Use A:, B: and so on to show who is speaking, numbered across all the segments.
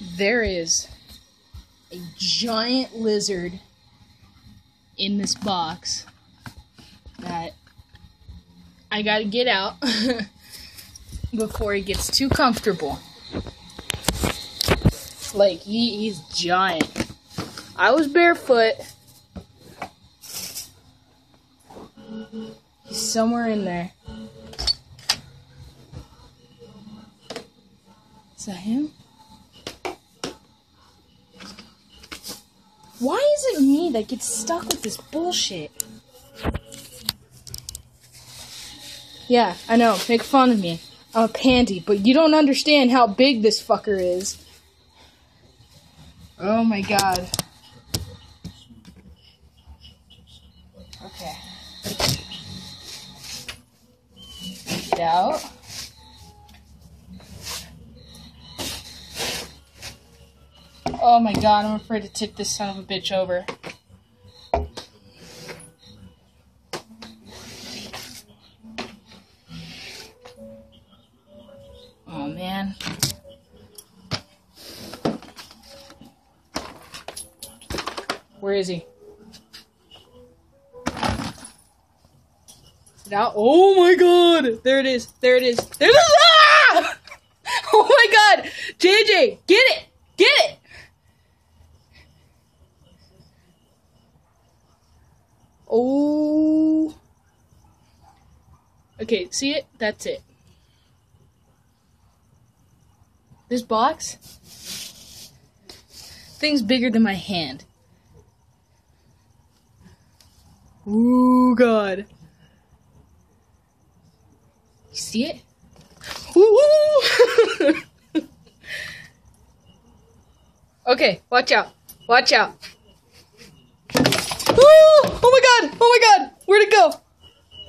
A: there is a giant lizard in this box that I gotta get out before he gets too comfortable. Like, he, he's giant. I was barefoot. He's somewhere in there. Is that him? Why is it me that gets stuck with this bullshit? Yeah, I know. Make fun of me. I'm a pandy, but you don't understand how big this fucker is. Oh my god. Okay. Get out. Oh my god, I'm afraid to tip this son of a bitch over. Oh man. Where is he? Now, oh my god! There it is. There it is. There it is. Ah! Oh my god! JJ, get it! Get it! Oh. Okay, see it? That's it. This box? Thing's bigger than my hand. Ooh, God. You see it? Ooh! okay, watch out. Watch out. Oh, oh my god! Oh my god! Where'd it go?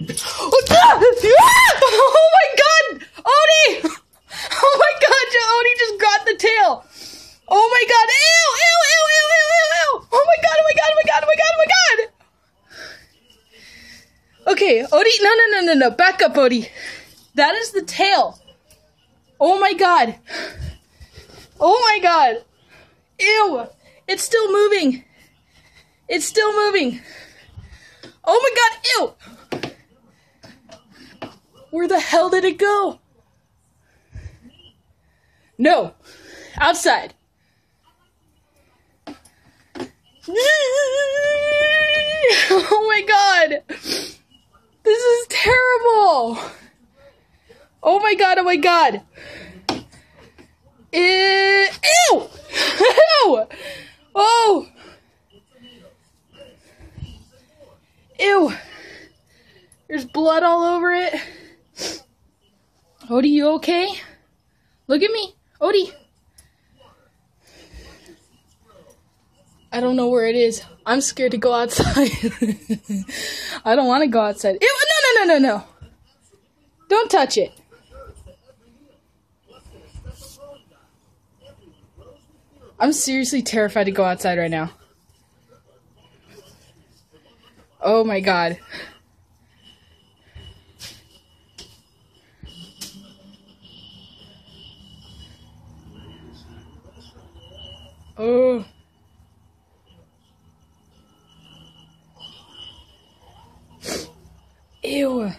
A: Oh, ah! oh my god! Odie! Oh my god! Odie just got the tail! Oh my god! Ew! Ew! Ew! Ew! Ew! Ew! Ew! Oh my god! Oh my god! Oh my god! Oh my god! Oh my god! Okay, Odie, no, no, no, no, no. Back up, Odie. That is the tail. Oh my god. Oh my god. Ew! It's still moving. It's still moving. Oh my god, ew! Where the hell did it go? No, outside. Oh my god! This is terrible! Oh my god, oh my god! Ew! Ew! Oh! Ew! There's blood all over it. Odie, you okay? Look at me. Odie. I don't know where it is. I'm scared to go outside. I don't want to go outside. Ew, no, no, no, no, no. Don't touch it. I'm seriously terrified to go outside right now. Oh my god. Oh. Ew.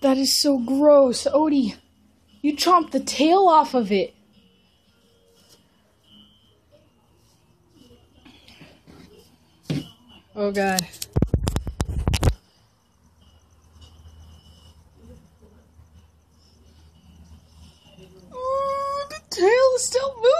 A: That is so gross. Odie, you chomped the tail off of it. Oh god. still moving.